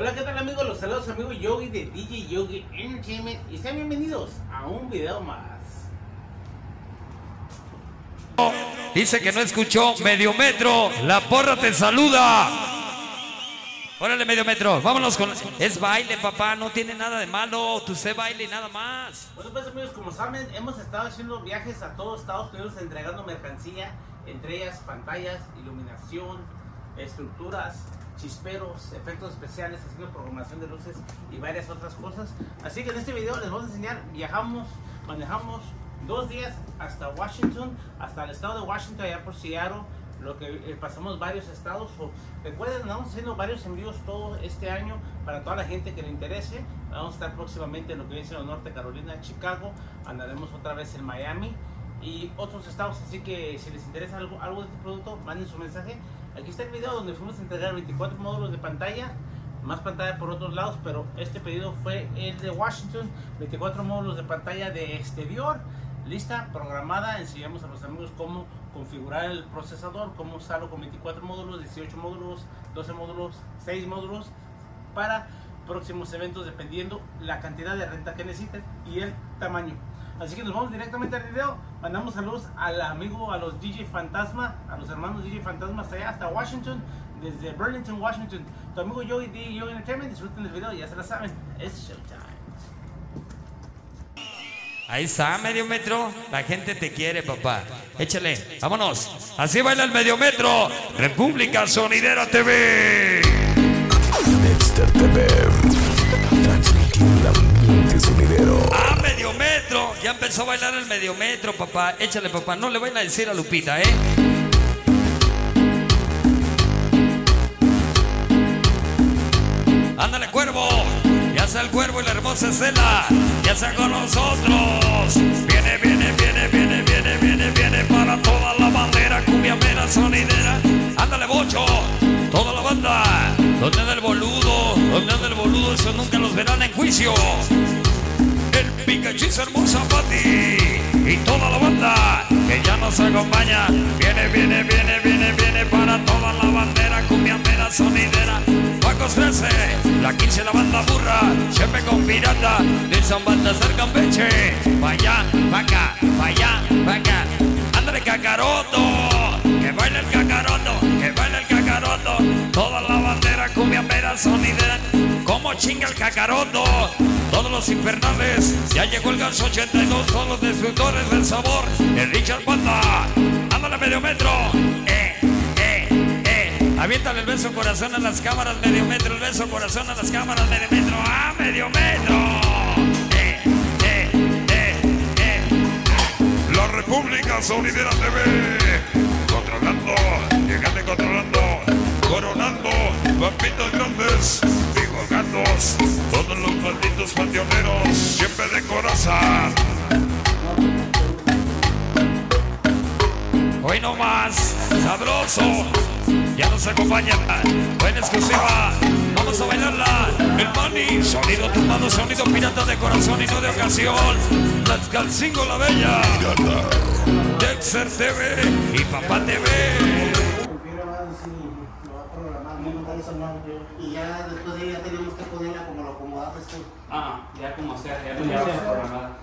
Hola, ¿qué tal amigos? Los saludos amigos Yogi de DJ Yogi Entertainment y sean bienvenidos a un video más. Dice que no escuchó medio metro. La porra te saluda. Órale, medio metro. Vámonos con. Es baile, papá. No tiene nada de malo. Tú sé baile y nada más. Bueno, pues amigos, como saben, hemos estado haciendo viajes a todos Estados Unidos entregando mercancía, entre ellas pantallas, iluminación, estructuras, chisperos, efectos especiales, haciendo programación de luces y varias otras cosas. Así que en este video les vamos a enseñar, viajamos, manejamos dos días hasta Washington, hasta el estado de Washington, allá por Seattle, lo que eh, pasamos varios estados. O, recuerden, estamos haciendo varios envíos todo este año para toda la gente que le interese. Vamos a estar próximamente en lo que viene siendo Norte Carolina, Chicago, andaremos otra vez en Miami y otros estados. Así que si les interesa algo, algo de este producto, manden su mensaje. Aquí está el video donde fuimos a entregar 24 módulos de pantalla, más pantalla por otros lados, pero este pedido fue el de Washington, 24 módulos de pantalla de exterior, lista, programada. Enseñamos a los amigos cómo configurar el procesador, cómo usarlo con 24 módulos, 18 módulos, 12 módulos, 6 módulos para próximos eventos dependiendo la cantidad de renta que necesiten y el tamaño. Así que nos vamos directamente al video. Mandamos saludos al amigo, a los DJ Fantasma, a los hermanos DJ Fantasma hasta allá, hasta Washington, desde Burlington, Washington. Tu amigo Joey DJ Joey Entertainment, disfruten el video, ya se la saben, es showtime. Ahí está, medio metro. La gente te quiere, papá. Échale, vámonos. Así baila el medio metro. República Sonidera TV. Dexter TV, empezó a bailar el medio metro, papá. Échale, papá. No le vayan a decir a Lupita, ¿eh? Ándale, cuervo. Ya sea el cuervo y la hermosa Estela. Ya sea con nosotros. Viene, viene, viene, viene, viene, viene, viene para toda la bandera cumbia mera sonidera. Ándale, bocho. Toda la banda. ¿Dónde anda el boludo? ¿Dónde anda el boludo? Eso nunca los verán en juicio. Pikachu es hermosa Pati y toda la banda que ya nos acompaña. Viene, viene, viene, viene, viene para toda la bandera cumbiambera sonidera. Pacos 13, la 15 la banda burra, siempre con pirata, de San Baltasar Campeche. Vaya, vaca, vaya, vaca. Ándale cacaroto, que baile el cacaroto, que baile el cacaroto. Toda la bandera cumbiambera sonidera. Como chinga el cacaroto, todos los infernales. Ya llegó el ganso 82, todos los destructores del sabor. El Richard Panda, ándale medio metro. Eh, eh, eh. Aviéntale el beso corazón a las cámaras, medio metro. El beso corazón a las cámaras, medio metro. Ah, medio metro. Eh, eh, eh, eh. La República Sonidera TV. Controlando, llegando y controlando, coronando, papitos grandes, todos los malditos pasioneros, siempre de coraza. Hoy no más, sabroso. Ya nos acompaña. Buena exclusiva. Vamos a bailarla. El money. Sonido tumbado, sonido pirata de corazón y no de ocasión. Las Calcingo la Bella. Dexter TV y Papá TV. Y ya después de ahí ya teníamos que ponerla como lo acomodaste tú. Ah, ya como sea, ya lo llevamos programada.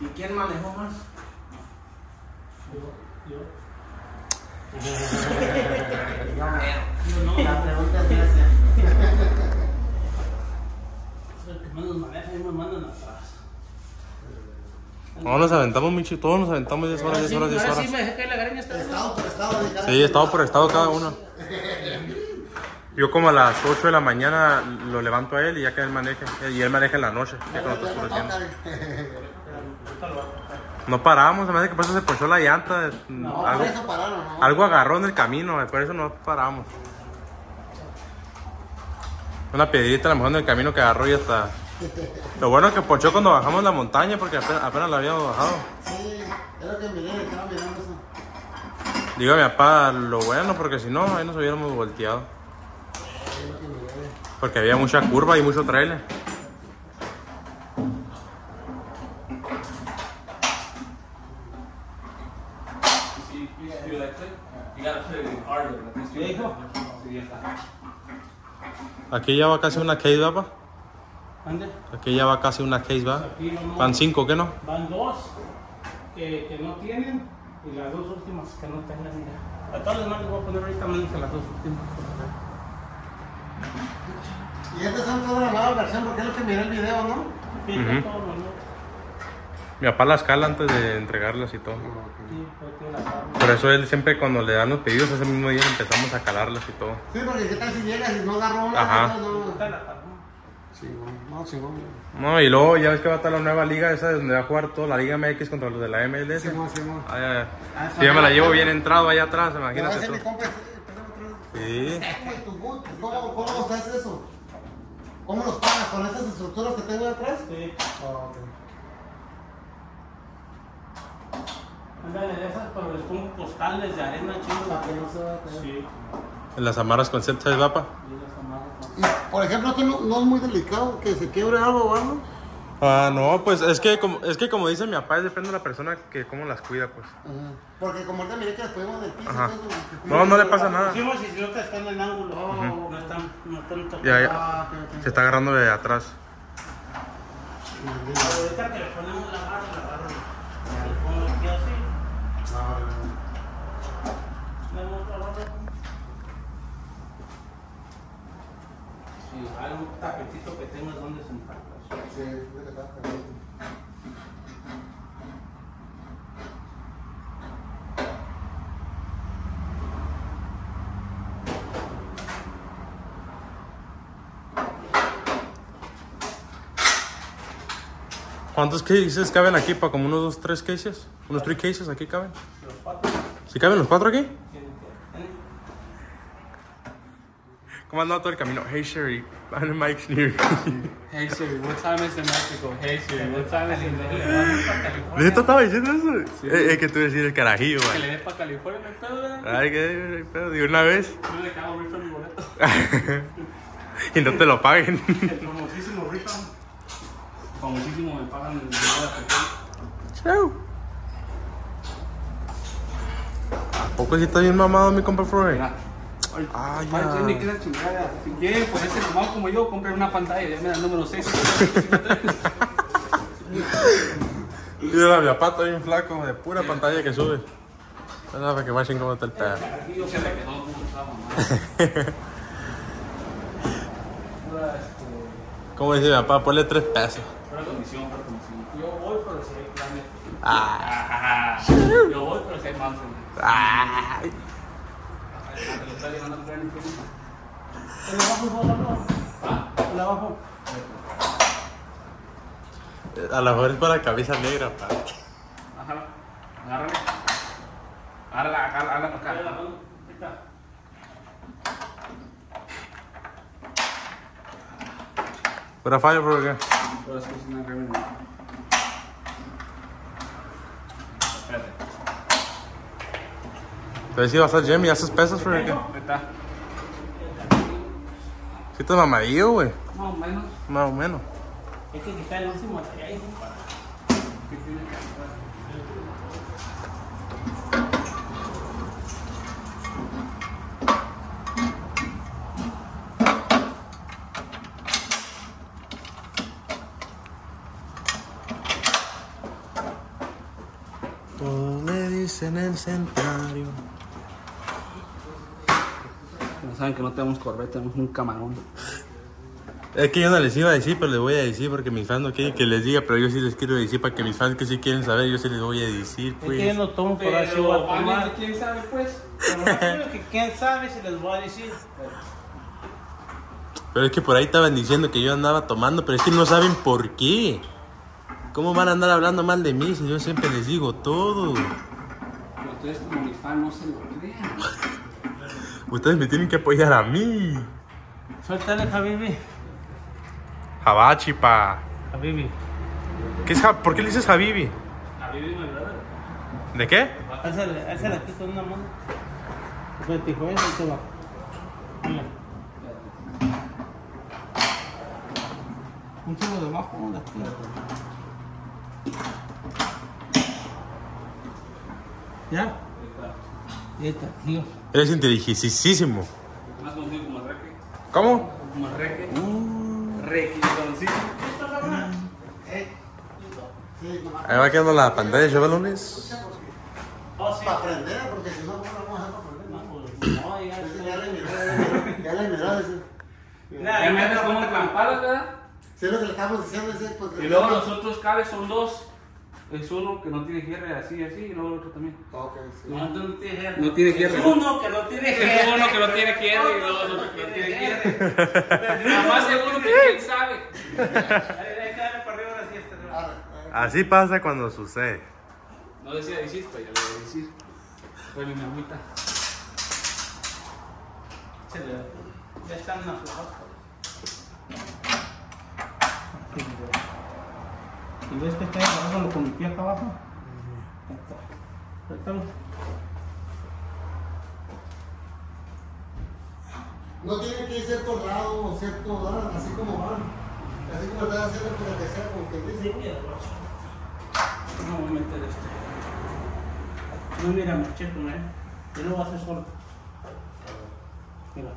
¿Y quién manejó más? Yo no. La pregunta es esa. El que más nos maneja y me mandan atrás. No, nos aventamos, Michi, todos nos aventamos 10 horas, 10 horas, 10 Ahora sí horas. me dejé caer la greña esta vez. Estado por estado de cada Sí, estado por estado cada uno. Yo como a las 8 de la mañana lo levanto a él y ya que él maneja. Y él maneja en la noche. ya que nosotros oscureciendo. No paramos, además de que por eso se ponchó la llanta. No, por algo, eso pararon, ¿no? algo agarró en el camino, por eso no paramos. Una piedrita a lo mejor en el camino que agarró y hasta... Lo bueno es que ponchó cuando bajamos la montaña porque apenas, apenas la habíamos bajado. Sí, es lo que miré, estaba mirando eso. Digo a mi papá lo bueno, porque si no, ahí nos hubiéramos volteado. Porque había mucha curva y mucho trailer. Aquí ya va casi una case, ¿va? pa? ¿Ande? Aquí ya va casi una case, ¿va? Aquí vamos- Van cinco, ¿qué no? Van dos que, que no tienen y las dos últimas que no tengan. ya. A todas las demás les voy a poner ahorita menos que las dos últimas. Y estas son todas la nueva versión porque es lo que miré el video, ¿no? Sí, Ujú. todo, ¿no? Mi papá las cala antes de entregarlas y todo. Sí. Por eso él siempre cuando le dan los pedidos ese mismo día empezamos a calarlas y todo. Sí, porque qué tal si llegas y no agarró una. Ajá. No, la arma. Chingón, no. No, y luego ya ves que va a estar la nueva liga esa donde va a jugar toda la Liga MX contra los de la MLS. Simón, Simón. Ay, ay, ay. Ah, Si yo me la llevo bien entrado allá atrás, imagínate tú. Sí. ¿Cómo, cómo se hace eso? ¿Cómo los pagas? ¿Con estas estructuras que tengo detrás? Sí. Oh, ok. Ándale, de esas, pero les pongo postales de arena chido. Para que no se vaya a caer. Sí. En las amarras con las amarras con- Y, por ejemplo, esto no, no es muy delicado que se quiebre algo o algo. Ah, no, pues es que como, es que como dice mi papá, depende de la persona que cómo las cuida, pues. Porque como ahorita miré que las ponemos del piso. Ajá. entonces, No, no le pasa nada. Pusimos y si no te están en ángulo. No están, no están tocando. Ya, ya. Ah, ok, ok. Se está agarrando de atrás. Ahorita que le ponemos la barra, la barra. Le pongo aquí así. Ah, Le pongo la barra. Sí, algo tapetito que tengas donde sentar. ¿Cuántos cases caben aquí? ¿Para como unos dos, tres cases? ¿Unos tres cases aquí caben? Los cuatro ¿Sí caben los cuatro aquí? ¿Cómo andaba todo el camino? Hey Sherry, I'm Mike's near. Hey Siri, what time is in Mexico? Hey Siri, what time is in Mexico? ¿Neta estaba diciendo eso? Eh, Es que tú decís el carajillo, Que le dé para California, no hay pedo, ¿verdad? Ay, que pero de una vez. No le cago rifa mi boleto. y no te lo paguen. Famosísimo me pagan el dinero de. ¿A poco sí está bien mamado mi compa. Ay, Ah, ya. tiene que la chingada. Si quieren ponerse mamado como yo, compren una pantalla. Ya me da el número 6. Mira, mi papá está bien flaco, de pura pantalla que sube. No, para que vayan cómo está el pedo. Yo se le quedó como mamá. ¿Cómo dice mi papá? Ponle tres pesos. Comisión, comisión. Yo voy, pero si hay planes. Ah. Yo voy. Te lo está llevando. ¿El abajo, por favor? Ah, ¿El abajo? A lo mejor es para la camisa negra, pa. Ajá. Agárrale. Agárrala, agárrala para acá. Ahí está. Es que es una gran- Espérate. Entonces si vas a gym y haces pesas, bro? ¿qué? Ahí está. Sí estás mamadillo, güey. Más o menos. Más o menos. Hay que quitar el último para- ¿Qué tiene que hacer? Todos dicen el centenario. No saben que no tenemos corbeta, tenemos un camarón. Es que yo no les iba a decir, pero les voy a decir porque mis fans no quieren que les diga, pero yo sí les quiero decir para que mis fans que sí quieren saber, yo sí les voy a decir, Es que yo pues. no tomo por así voy a Pero, tomar. ¿alguien quién sabe, pues? Pero que quién sabe si les voy a decir. Pero es que por ahí estaban diciendo que yo andaba tomando, pero es que no saben por qué. ¿Cómo van a andar hablando mal de mí si yo siempre les digo todo? Ustedes como mis fans no se lo crean. Ustedes me tienen que apoyar a mí. Suéltale, Habibi. Jabachi, pa. Habibi. ¿Qué es ¿Por qué le dices Habibi? A mí me brother. ¿De qué? Hazle, aquí con una mano. Espérate, hijo, ahí te va. Mira. Un chilo de abajo, de aquí. ¿Ya? Está, tío. Eres inteligentísimo. Más conocido como reque. ¿Cómo? Como reque. Uh. Reque, conocido. Sí, nomás. Ahí va quedando la pantalla, chavalones. Oh, sí. Para aprender, porque si no, ¿cómo vamos a hacer para aprender? No, ya, Ya le miró, ya le miró. ese. Ya me haces como clampadas, ¿verdad? Sí, lo que le estamos diciendo ese, pues. Y luego los otros cables son dos. Es uno que no tiene cierre así, así, y luego el otro también. Ok, sí. No, no tiene cierre. No tiene cierre. Es uno que no tiene Es cierre. uno que no tiene cierre y luego el otro que no tiene cierre. Nada más seguro que quién sabe. Así pasa cuando sucede. No decía decir, pero ya lo voy a decir. Fue mi. Échale. Ya están aflojados. ¿Y ves que está agarrándolo con mi pie acá abajo? Ahí está. Ahí estamos. No tiene que ir cierto grado o cierto, ¿verdad? así como van. Así como están haciendo para que sea como que dice. No voy a meter este. No mira, me checo, ¿eh? Yo lo voy a hacer solo. Mira.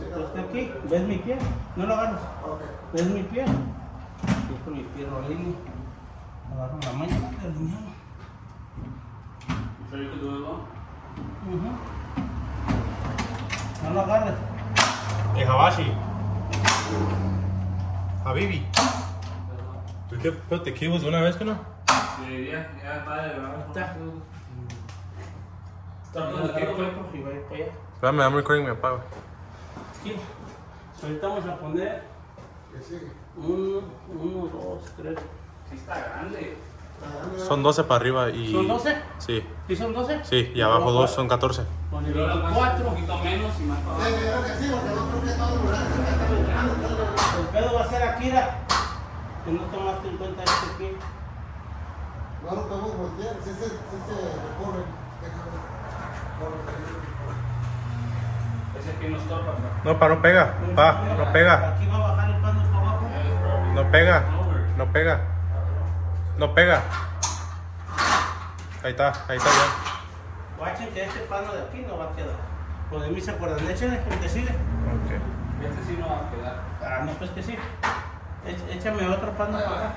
Está aquí, ¿ves mi pie? No lo agarras. Ok. ¿Ves mi pie? Yo con mi pie lo alineo. Agarro la mañana. ¿Sabes que tú no? Lo agarres. En Habashi. Habibi. ¿Tú qué pero te equivos de una vez que no? Sí, ya, ya verdad. Está. Allá. Espérame, dame recording, me apago. Aquí. Ahorita vamos a poner sigue. Uno, uno, dos, tres. Sí está grande. Son 12 para arriba y... ¿Son 12? Sí, ¿Sí son 12? sí, y abajo dos son 14. Con Y el la más, un 24. poquito menos y más para Eh, abajo. yo creo que sí, porque no creo que todo el a el. El pedo va a ser Akira. Que no tomaste en cuenta este pie. No lo podemos voltear, sí se, sí se recorre. Ese que nos topa. No, pa, no pega. Pa, no pega. Pega. No pega. No pega. Ahí está, ahí está ya. Guachen que este pano de aquí no va a quedar. Pues de mí se acuerdan. Que sigue. Ok. Este sí no va a quedar. Ah, no, pues que sí. Éch- Échame otro pano para acá.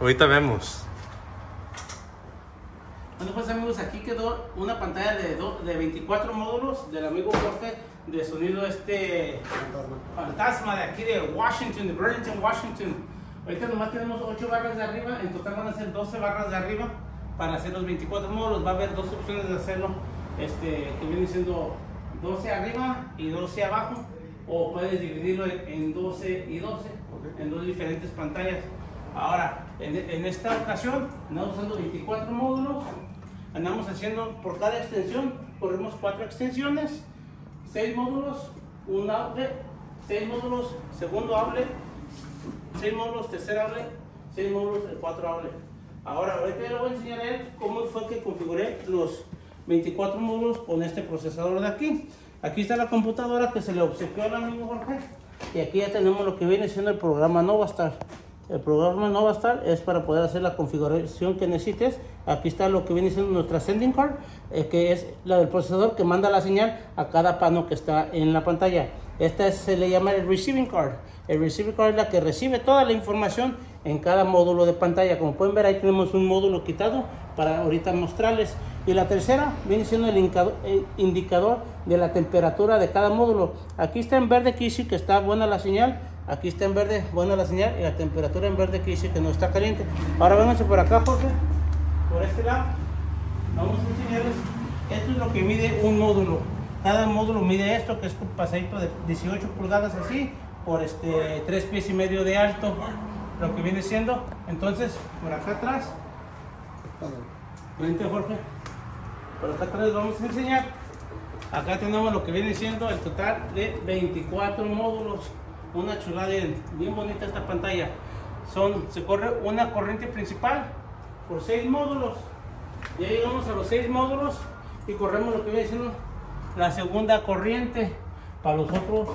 Ahorita vemos. Bueno, pues amigos, aquí quedó una pantalla de, do- de 24 módulos del amigo Jorge de sonido este fantasma de aquí de Washington, de Burlington, Washington. Ahorita nomás tenemos 8 barras de arriba, en total van a ser 12 barras de arriba para hacer los 24 módulos. Va a haber dos opciones de hacerlo, este, que viene siendo 12 arriba y 12 abajo, o puedes dividirlo en, en 12 y 12, en dos diferentes pantallas. Ahora, en, en esta ocasión, andamos usando 24 módulos, andamos haciendo por cada extensión, corremos 4 extensiones, 6 módulos, un outlet, 6 módulos, segundo outlet, 6 módulos, tercer outlet, 6 módulos, el 4 outlet. Ahora, ahorita le voy a enseñar a él cómo fue que configuré los 24 módulos con este procesador de aquí. Aquí está la computadora que se le obsequió al amigo Jorge. Y aquí ya tenemos lo que viene siendo el programa Novastar. El programa Novastar es para poder hacer la configuración que necesites. Aquí está lo que viene siendo nuestra sending card, eh, que es la del procesador que manda la señal a cada pano que está en la pantalla. Esta es- se le llama el receiving card. El receiving card es la que recibe toda la información en cada módulo de pantalla. Como pueden ver, ahí tenemos un módulo quitado para ahorita mostrarles. Y la tercera viene siendo el indicador, el indicador de la temperatura de cada módulo. Aquí está en verde, que dice que está buena la señal. Aquí está en verde, buena la señal. Y la temperatura en verde, que dice que no está caliente. Ahora vénganse por acá, Jorge. Por este lado. Vamos a enseñarles. Esto es lo que mide un módulo. Cada módulo mide esto, que es un pasadito de 18 pulgadas así, por este 3 pies y medio de alto. Lo que viene siendo. Entonces, por acá atrás. Vente, Jorge. Por acá atrás vamos a enseñar. Acá tenemos lo que viene siendo el total de 24 módulos. Una chulada bien, bonita esta pantalla. Son, se corre una corriente principal por 6 módulos. Ya llegamos a los 6 módulos y corremos lo que viene siendo la segunda corriente para los otros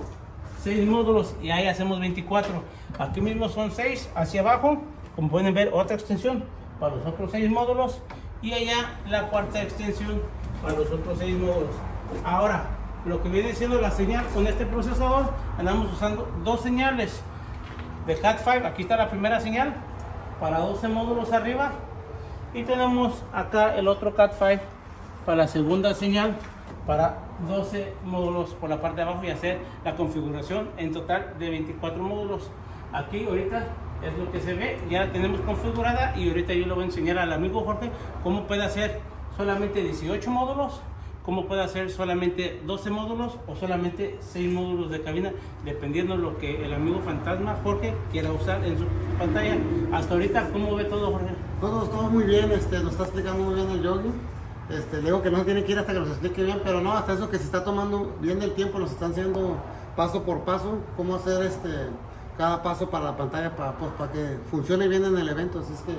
6 módulos y ahí hacemos 24. Aquí mismo son 6 hacia abajo, como pueden ver otra extensión para los otros 6 módulos y allá la cuarta extensión para los otros 6 módulos. Ahora, lo que viene siendo la señal con este procesador, andamos usando dos señales de Cat5. Aquí está la primera señal para 12 módulos arriba y tenemos acá el otro Cat5 para la segunda señal para 12 módulos por la parte de abajo y hacer la configuración en total de 24 módulos. Aquí ahorita es lo que se ve, ya la tenemos configurada y ahorita yo le voy a enseñar al amigo Jorge cómo puede hacer solamente 18 módulos, cómo puede hacer solamente 12 módulos o solamente 6 módulos de cabina, dependiendo lo que el amigo fantasma Jorge quiera usar en su pantalla. Hasta ahorita, ¿cómo ve todo Jorge? Todo, todo muy bien, este, nos está explicando muy bien el yogi. Este, digo que no tiene que ir hasta que nos explique bien, pero no, hasta eso que se está tomando bien el tiempo, nos están haciendo paso por paso, cómo hacer este, cada paso para la pantalla para, pues, para que funcione bien en el evento. Así es que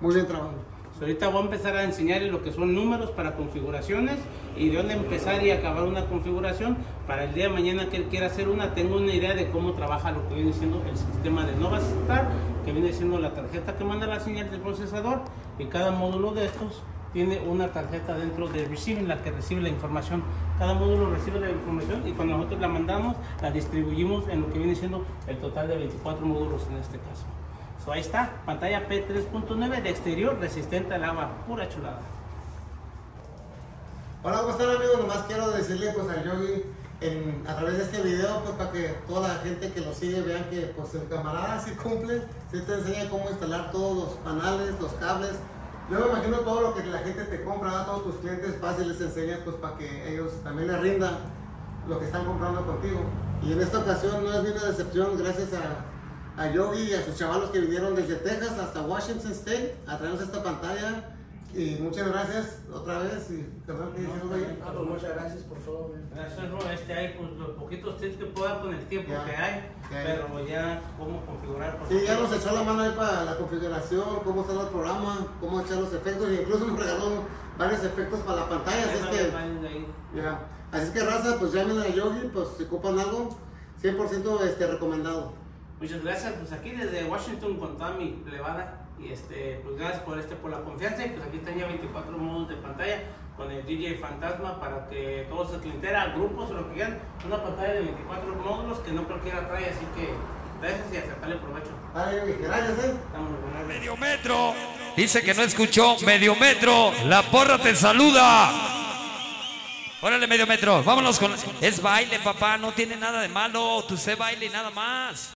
muy bien trabajo. So, ahorita voy a empezar a enseñarle lo que son números para configuraciones y de dónde empezar y acabar una configuración. Para el día de mañana que él quiera hacer una, tengo una idea de cómo trabaja lo que viene siendo el sistema de Nova Star, que viene siendo la tarjeta que manda la señal del procesador y cada módulo de estos tiene una tarjeta dentro de Receiving, la que recibe la información. Cada módulo recibe la información y cuando nosotros la mandamos, la distribuimos en lo que viene siendo el total de 24 módulos en este caso. So, ahí está, pantalla P3.9 de exterior resistente al agua, pura chulada. Hola, ¿cómo están amigos? Nomás quiero decirle pues al Yogi en, a través de este video pues para que toda la gente que lo sigue vean que pues el camarada sí cumple, sí te enseña cómo instalar todos los panales, los cables. Yo me imagino todo lo que la gente te compra, a todos tus clientes fácil les enseñas pues para que ellos también les rindan lo que están comprando contigo. Y en esta ocasión no es ni una decepción gracias a, a Yogi y a sus chavalos que vinieron desde Texas hasta Washington State a traernos esta pantalla. Y muchas gracias otra vez. Y, perdón, ¿qué güey? Ah, pues muchas gracias por todo, güey. Gracias, Ro. Este hay pues, los poquitos tips que puedo dar con el tiempo Ya. que hay, Ya. pero ya cómo configurar. Sí, ya nos echó la mano ahí para la configuración, cómo usar el programa, cómo echar los efectos, e incluso nos regaló varios efectos para la pantalla, así es que, ya. Así es que raza, pues llamen a Yogi, pues si ocupan algo, 100% este, recomendado. Muchas gracias, pues aquí desde Washington con toda mi plebada y este, pues gracias por este, por la confianza y pues aquí están ya 24 modos de pantalla con el DJ Fantasma para que todos se clientela, grupos o lo que quieran, una pantalla de 24 módulos que no cualquiera trae, así que gracias y a sacarle provecho. Vale, gracias, eh. Estamos. Medio metro. Dice que no escuchó. Medio metro. La porra te saluda. Órale, medio metro. Vámonos con. Es baile, papá. No tiene nada de malo. Tú sé baile y nada más.